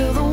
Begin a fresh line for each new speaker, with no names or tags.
feel the